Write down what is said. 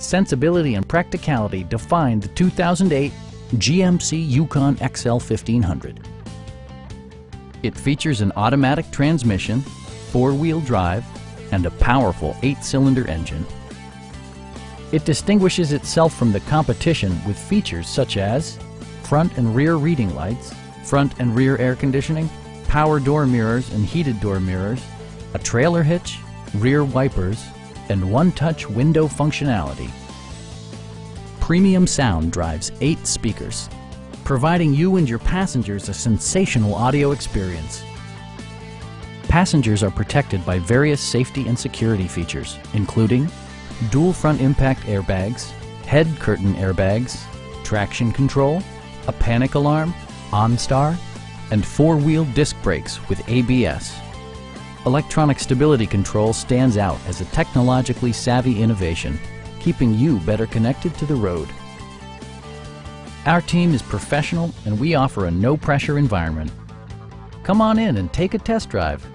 sensibility and practicality define the 2008 GMC Yukon XL 1500. It features an automatic transmission, four-wheel drive, and a powerful eight-cylinder engine. It distinguishes itself from the competition with features such as front and rear reading lights, front and rear air conditioning, power door mirrors and heated door mirrors, a trailer hitch, rear wipers, and one-touch window functionality. Premium sound drives eight speakers, providing you and your passengers a sensational audio experience. Passengers are protected by various safety and security features, including dual front impact airbags, head curtain airbags, traction control, a panic alarm, OnStar, and four-wheel disc brakes with ABS. Electronic stability control stands out as a technologically savvy innovation, keeping you better connected to the road. Our team is professional and we offer a no-pressure environment. Come on in and take a test drive.